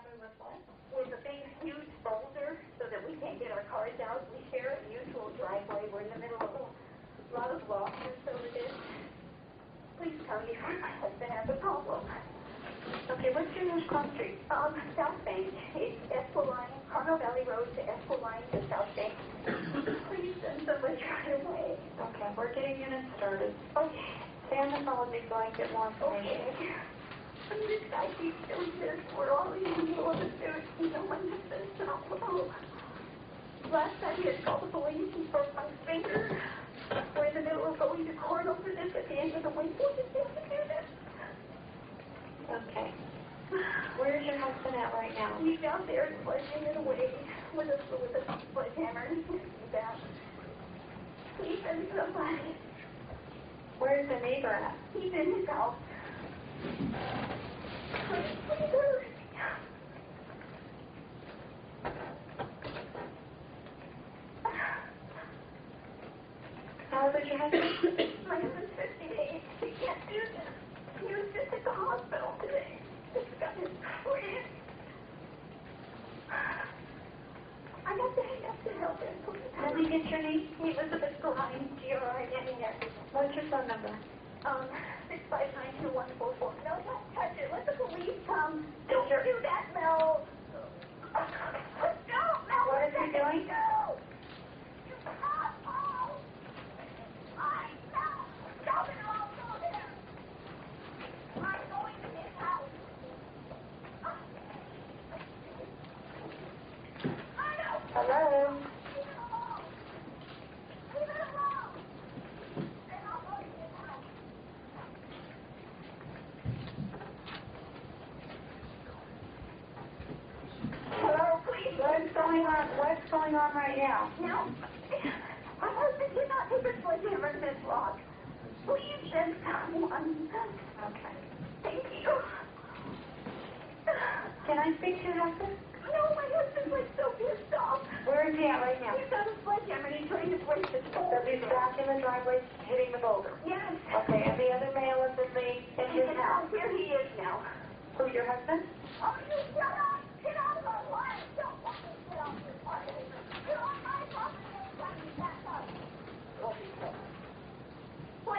with what? with a big, huge boulder so that we can't get our cars out. We share a mutual driveway. We're in the middle of a lot of lawsuits over this. Please tell me if my husband has a problem. Okay, what's your name, cross street? Um, South Bank, it's Esquiline, Carmel Valley Road to Esquiline to South Bank. Please send somebody right away. Okay, we're getting units started. Okay, Stay on the phone so I get more information. okay. In. Last time he called the police and broke my finger. We're in the middle of going to court over this at the end of the week. Okay. Where's your husband at right now? He's out there sledging it away with a with a sledgehammer. He's out. Please send somebody. Where's the neighbor at? He's in his house. Let me get your name. Elizabeth Grimes, G-R-I-N-E-S. What's your phone number? Um, six five nine two one four four. No, don't touch it. Let the police come. Don't do that, Mel. Don't, Mel. What is he doing? No. You can't, I, Mel. Stop it or go there. I'm going to his house. Hello? Leave it alone. Leave it alone. Then I'll go to his house. Hello, please. What's going on? What's going on right now? No. My husband did not take a sledgehammer in this lock. Please send someone. Okay. Thank you. Can I speak to your husband? No, my husband's like so pissed off. Where is he at right now? He's got a sledgehammer and he's trying to break the So he's back in the driveway hitting the boulder. Yes. Okay, and the other male is in the, in He's his house. Here he is now. Who, your husband? Oh, you shut up! Get out of my way! Don't fucking get off this property! You're on my property and let me back up!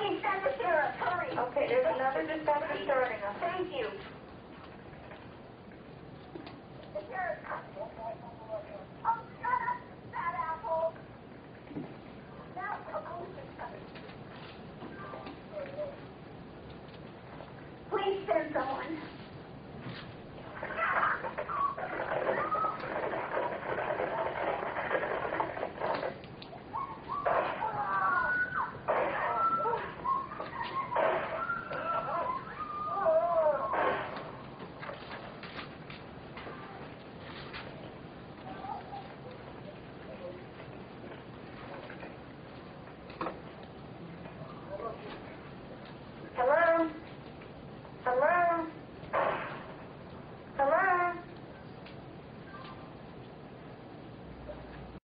Please send the sheriff, hurry! Okay, there's another dispatcher starting us. Thank you. The sheriff's coming. Oh, shut up, fat asshole! Now the police is coming. Please send someone.